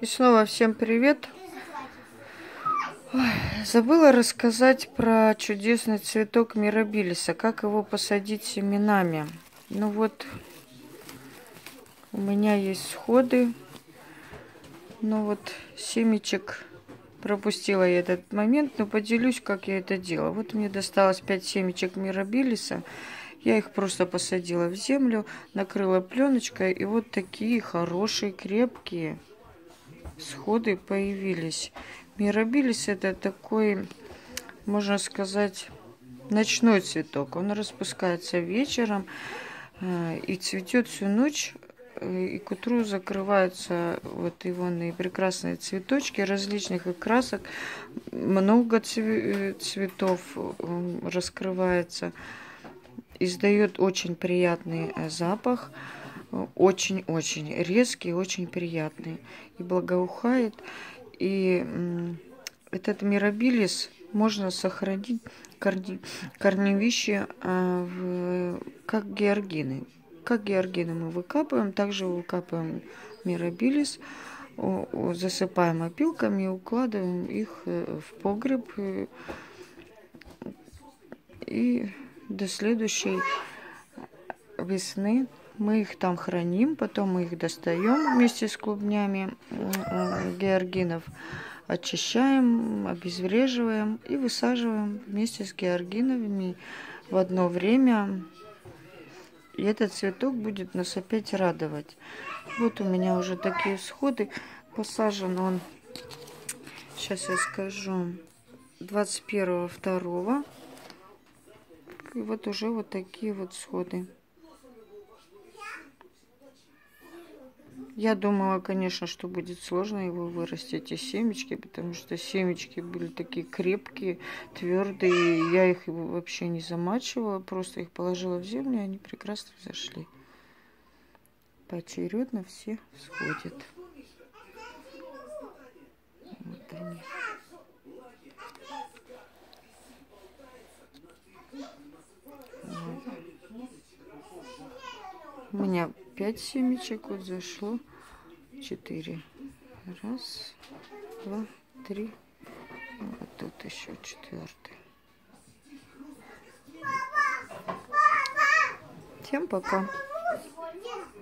И снова всем привет. Ой, забыла рассказать про чудесный цветок мирабилиса, как его посадить семенами. Ну вот, у меня есть сходы. Ну вот, семечек пропустила я этот момент, но поделюсь, как я это делала. Вот мне досталось 5 семечек мирабилиса. Я их просто посадила в землю, накрыла пленочкой, и вот такие хорошие, крепкие сходы появились. Мирабилис это такой, можно сказать, ночной цветок. Он распускается вечером э, и цветет всю ночь. Э, и к утру закрываются вот его прекрасные цветочки различных и красок. Много э, цветов раскрывается. Издает очень приятный запах очень-очень резкий, очень приятный и благоухает. И этот мирабилис можно сохранить корни, корневище а, в, как георгины. Как георгины мы выкапываем, также выкапываем мирабилис, засыпаем опилками и укладываем их э, в погреб. Э, и до следующей весны мы их там храним, потом мы их достаем вместе с клубнями георгинов, очищаем, обезвреживаем и высаживаем вместе с георгиновыми в одно время. И этот цветок будет нас опять радовать. Вот у меня уже такие всходы. Посажен он, сейчас я скажу, 21 2 И вот уже вот такие вот всходы. Я думала, конечно, что будет сложно его вырастить из семечки, потому что семечки были такие крепкие, твердые. Я их вообще не замачивала, просто их положила в землю, и они прекрасно зашли. Поочередно все сходят. Вот они. У меня пять семечек вот зашло. Четыре. Раз, два, три. Вот тут еще четвертый. Всем пока.